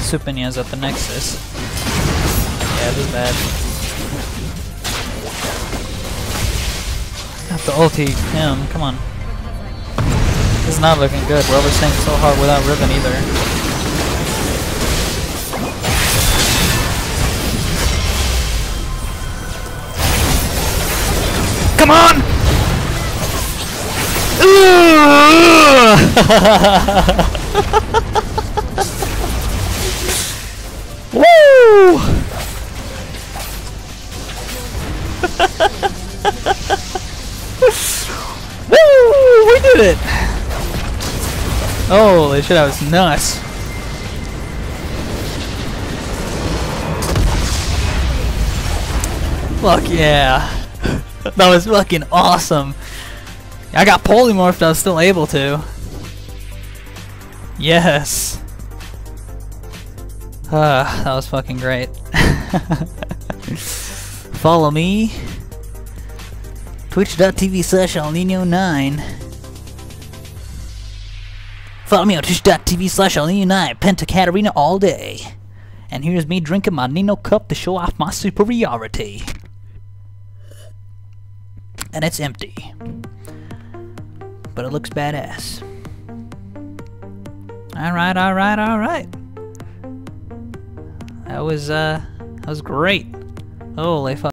Supinia's at the Nexus. Yeah, this is bad. Have to ulti him, come on. This is not looking good. We're overstaying so hard without Riven either. Come on! Woo! We did it! Holy shit, that was nuts. Fuck yeah. that was fucking awesome. I got polymorphed, I was still able to. Yes. Ah, that was fucking great. Follow me. Twitch.tv slash Alninio9. Follow me on twitch.tv slash Alninio9. Pentacaterina all day. And here's me drinking my Nino cup to show off my superiority and it's empty. But it looks badass. Alright, alright, alright. That was, uh, that was great. Holy fuck.